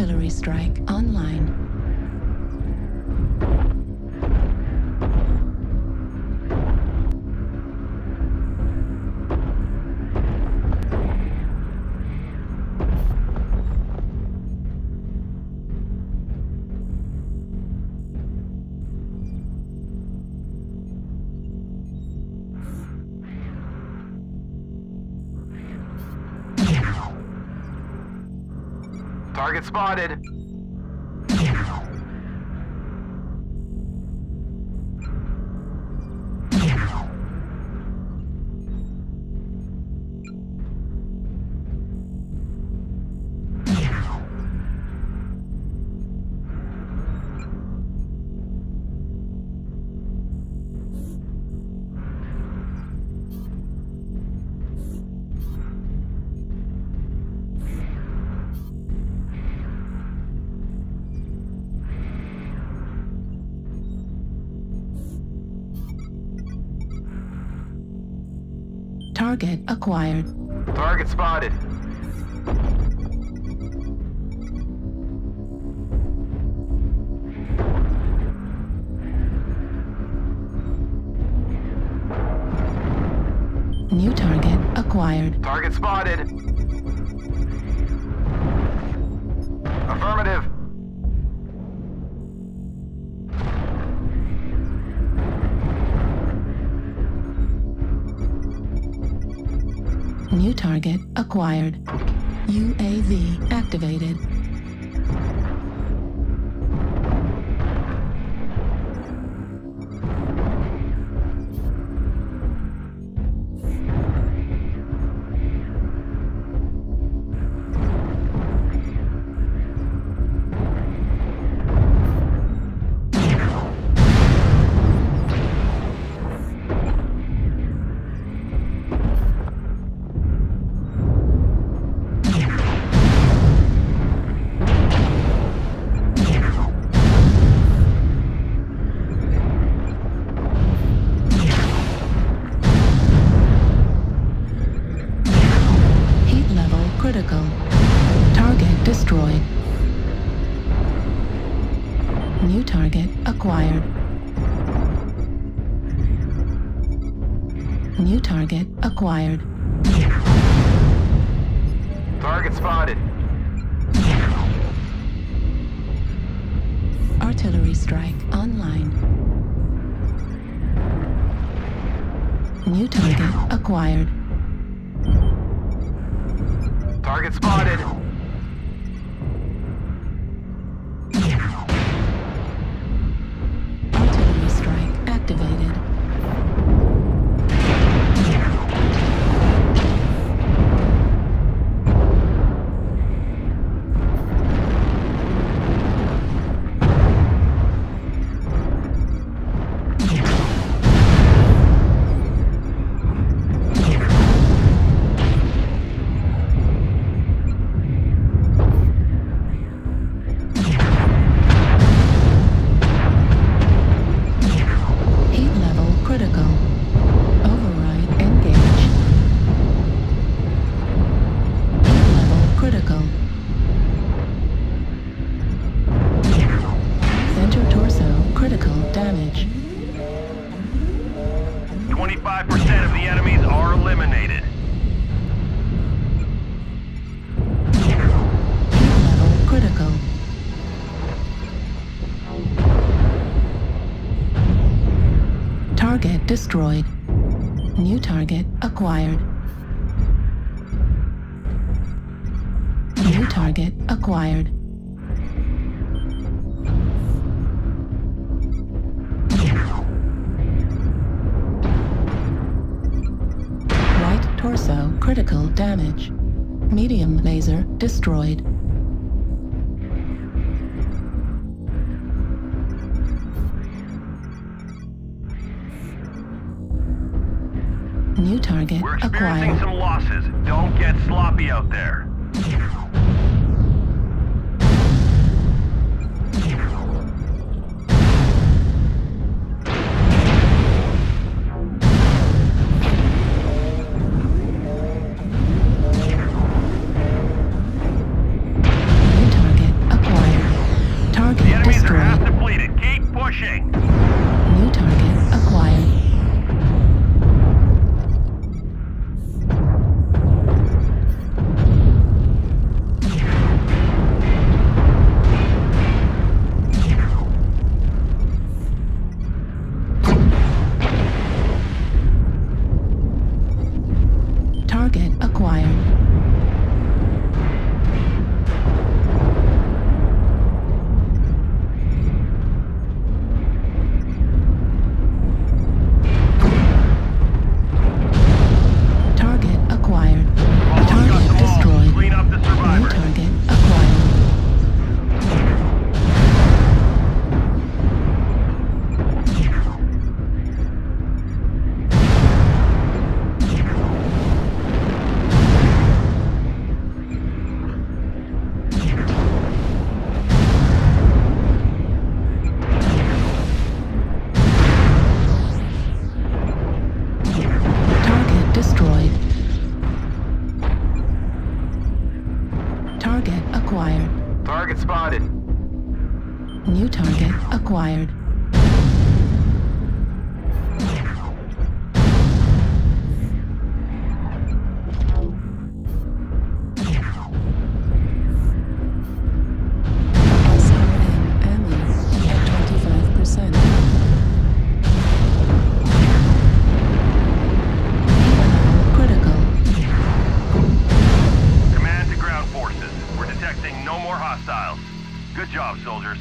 Artillery strike online. Target spotted. Target acquired. Target spotted. New target acquired. Target spotted. Affirmative. New target acquired. UAV activated. Target acquired. New target acquired. Target spotted. Artillery strike online. New target acquired. Target spotted. Damage. 25% of the enemies are eliminated. Level critical. Target destroyed. New target acquired. New target acquired. Torso critical damage. Medium laser destroyed. New target We're experiencing acquired. some losses. Don't get sloppy out there. target acquired. acquired. Target spotted. New target acquired. no more hostiles. Good job, soldiers.